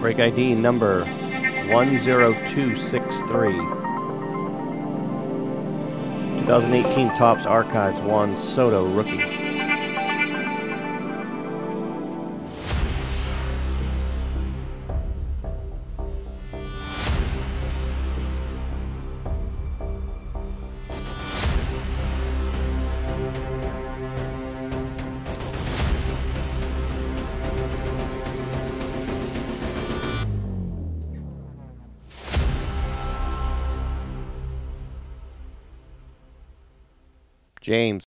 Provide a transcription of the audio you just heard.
Break ID number 10263. 2018 Tops Archives Juan Soto rookie. James.